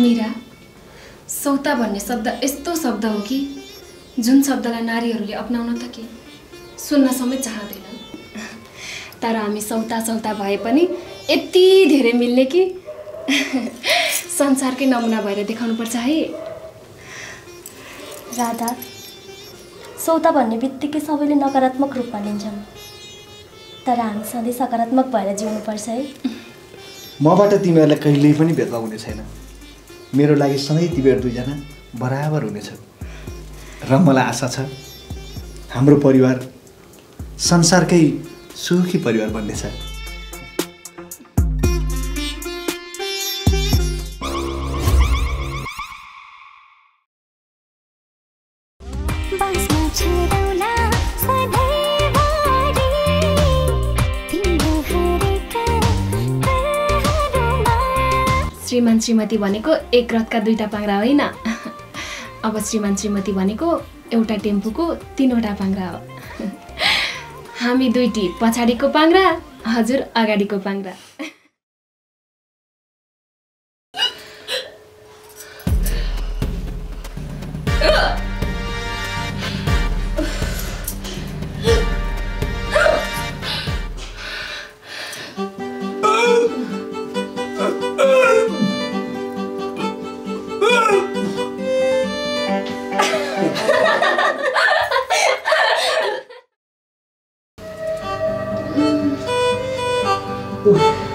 मिरा सौता भन्ने शब्द यस्तो शब्द हो कि जुन शब्दलाई नारीहरूले अप्नाउन त के सुन्न समेत चाहँदैनन् तर हामी सौता सौता भए पनि यति धेरै मिल्ने कि संसारकै नमुना भएर देखाउनुपर्छ है। राधा सौता भन्ने बित्तिकै सबैले नकारात्मक रूपमा लिन्छन् तर हामी सधैँ सकारात्मक भएर जिउनुपर्छ है। मबाट तिमीहरूलाई कहिल्यै पनि भेदभाव हुने छैन। मेरो लागि सधैँ तिमीहरू दुईजना बराबर हुनेछ। र मलाई आशा छ हाम्रो परिवार संसारकै सुखी परिवार बन्नेछ। श्रीमान श्रीमती भनेको एक रथका दुईवटा पाङ्रा होइन। अब श्रीमान श्रीमती भनेको एउटा टेम्पूको तिनवटा पाङ्रा हो। हामी दुईटी पछाडिको पाङ्रा हजुर अगाडिको पाङ्रा। 음.